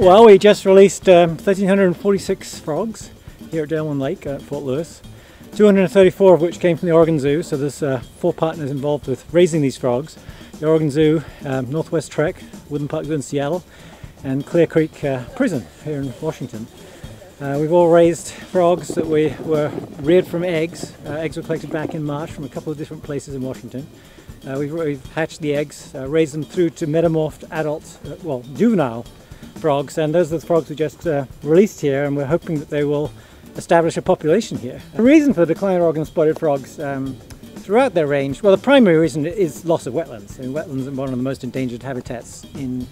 Well, we just released um, 1,346 frogs here at Delwyn Lake at Fort Lewis, 234 of which came from the Oregon Zoo, so there's uh, four partners involved with raising these frogs. The Oregon Zoo, um, Northwest Trek, Woodland Park Zoo in Seattle, and Cedar Creek uh, Prison here in Washington. Uh, we've all raised frogs that we were reared from eggs. Uh, eggs were collected back in March from a couple of different places in Washington. Uh, we've, we've, hatched the eggs, uh, raised them through to metamorphed adult, uh, well, juvenile frogs, and those are the frogs we just uh, released here, and we're hoping that they will establish a population here. The reason for the decline of Oregon spotted frogs um, throughout their range, well, the primary reason is loss of wetlands. I mean, wetlands are one of the most endangered habitats in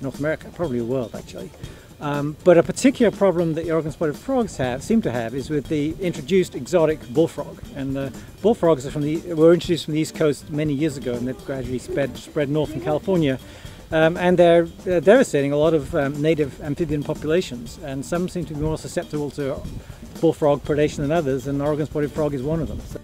North America, probably the world actually. Um, but a particular problem that the Oregon spotted frogs have, seem to have, is with the introduced exotic bullfrog. And the bullfrogs are from the, were introduced from the East Coast many years ago, and they've gradually spread, spread north in California. Um, and they're, devastating a lot of um, native amphibian populations, and some seem to be more susceptible to bullfrog predation than others, and Oregon spotted frog is one of them. So